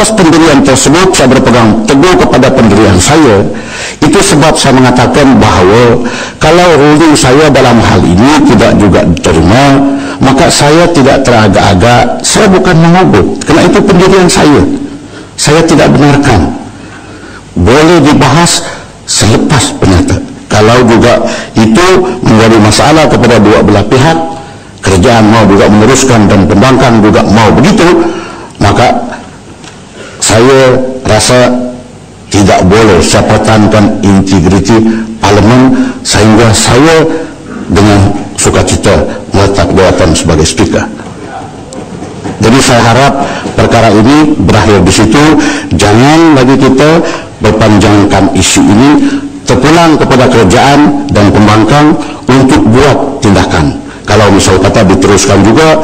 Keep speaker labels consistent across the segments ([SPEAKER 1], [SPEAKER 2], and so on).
[SPEAKER 1] atas pendirian tersebut saya berpegang teguh kepada pendirian saya. Itu sebab saya mengatakan bahawa kalau ruling saya dalam hal ini tidak juga diterima maka saya tidak teragak-agak. Saya bukan mengugut kerana itu pendirian saya. Saya tidak benarkan. Boleh dibahas selepas penyataan kalau juga itu menjadi masalah kepada dua belah pihak kerajaan mau juga meneruskan dan pembangkang juga mau begitu maka saya rasa tidak boleh saya pertahankan integriti parlimen sehingga saya dengan sukacita meletak jawatan sebagai speaker jadi saya harap perkara ini berakhir di situ jangan lagi kita berpanjangkan isu ini terpulang kepada kerajaan dan pembangkang untuk buat tindakan. Kalau misal kata diteruskan juga,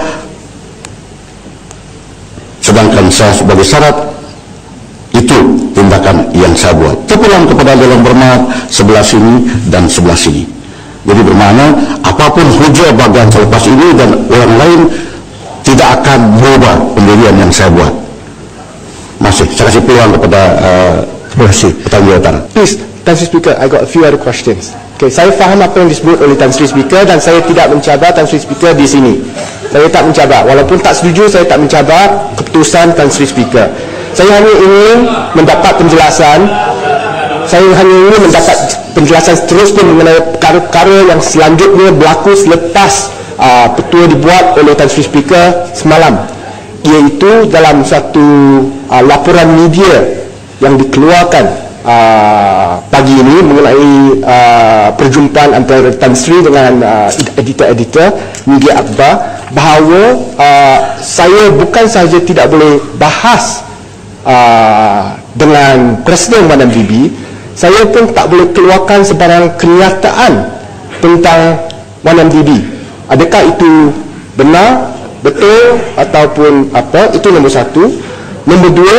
[SPEAKER 1] sedangkan saya sebagai syarat, tindakan yang saya buat. Terpulang kepada dalam bermat sebelah sini dan sebelah sini. Jadi bermakna apapun hujah bagian selepas ini dan orang lain tidak akan berubah pendirian yang saya buat. Masih, saya kasih peluang kepada uh, Terima kasih. Pertanyaan
[SPEAKER 2] Please, Tan Sri Speaker, I got a few other questions. Okay, saya faham apa yang disebut oleh Tan Sri Speaker dan saya tidak mencabar Tan Sri Speaker di sini. Saya tak mencabar. Walaupun tak setuju, saya tak mencabar keputusan Tan Sri Speaker. Saya hanya ingin mendapat penjelasan. Saya hanya ingin mendapat penjelasan seterusnya mengenai perkara-perkara yang selanjutnya berlaku selepas uh, petua dibuat oleh Tan Sri Speaker semalam. Iaitu dalam satu uh, laporan media yang dikeluarkan uh, pagi ini mengenai uh, perjumpaan antara Tan Sri dengan uh, editor-editor Media Akbar bahawa uh, saya bukan sahaja tidak boleh bahas uh, dengan Presiden Madam Bibi saya pun tak boleh keluarkan sebarang kenyataan tentang Madam Bibi. Adakah itu benar betul ataupun apa? Itu nombor satu. Nombor dua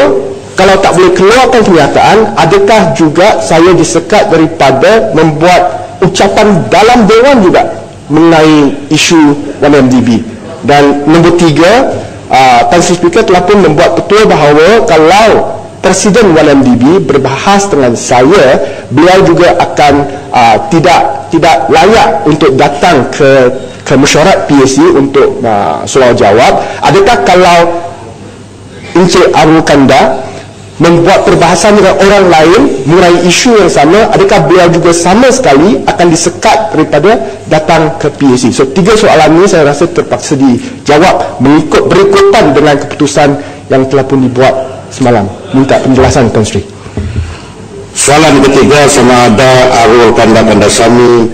[SPEAKER 2] kalau tak boleh keluarkan kenyataan adakah juga saya disekat daripada membuat ucapan dalam dewan juga mengenai isu MMDB dan nombor tiga uh, Tan Sri Speaker telah pun membuat petua bahawa kalau Presiden MDB berbahas dengan saya beliau juga akan uh, tidak tidak layak untuk datang ke ke mesyuarat PSC untuk uh, soal jawab. Adakah kalau Encik Arul Kanda membuat perbahasan dengan orang lain mengenai isu yang sama adakah beliau juga sama sekali akan disekat daripada datang ke PAC so tiga soalan ini saya rasa terpaksa dijawab mengikut berikutan dengan keputusan yang telah pun dibuat semalam. Minta penjelasan Tuan Sri.
[SPEAKER 1] Soalan ketiga sama ada Arul Kanda Kandasami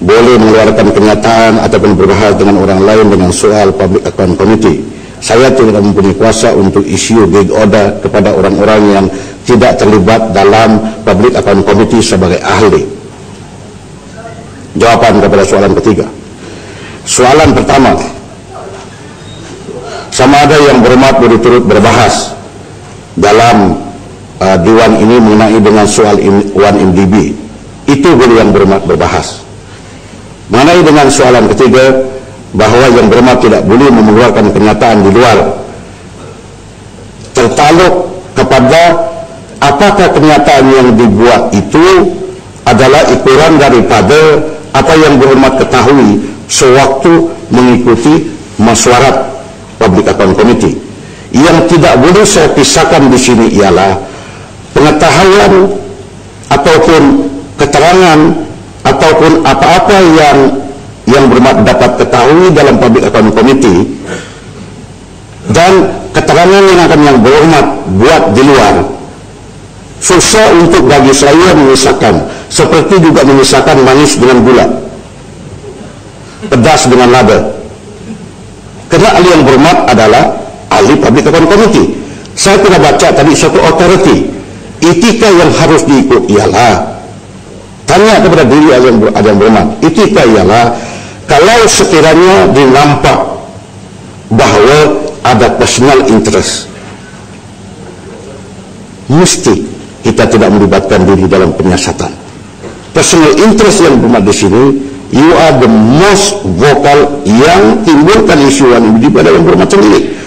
[SPEAKER 1] boleh mengeluarkan kenyataan ataupun berbahas dengan orang lain dengan soal public account committee saya tidak mempunyai kuasa untuk isu big order kepada orang-orang yang tidak terlibat dalam public account committee sebagai ahli. Jawapan kepada soalan ketiga. Soalan pertama, sama ada yang bermat berturut berbahas dalam uh, diwan ini mengenai dengan soal Wan MDB. Itu boleh yang bermat berbahas. Mengenai dengan soalan ketiga, bahawa yang bermat tidak boleh mengeluarkan pernyataan di luar tertaluk kepada apakah pernyataan yang dibuat itu adalah ukuran daripada apa yang berhormat ketahui sewaktu mengikuti masyarakat Public Account Committee. Yang tidak boleh saya pisahkan di sini ialah pengetahuan ataupun keterangan ataupun apa-apa yang yang bermak dapat ketahui dalam public account committee dan keterangan yang akan yang berhormat buat di luar. Susah untuk bagi saya memisahkan seperti juga memisahkan manis dengan gula pedas dengan lada kerana ahli yang berhormat adalah ahli public account committee. Saya pernah baca tadi satu authority etika yang harus diikut ialah tanya kepada diri ahli yang berhormat etika ialah kalau sekiranya dinampak bahawa ada personal interest mesti kita tidak melibatkan diri dalam penyiasatan personal interest yang bermak di sini you are the most vocal yang timbulkan isu yang di yang bermak sendiri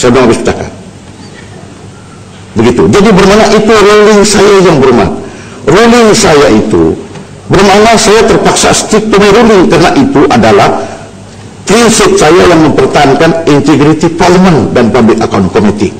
[SPEAKER 1] Saya belum habis. Begitu. Jadi bermakna itu ruling saya yang bermakna. Ruling saya itu bermakna saya terpaksa stick to my ruling kerana itu adalah prinsip saya yang mempertahankan integriti parlimen dan public account committee.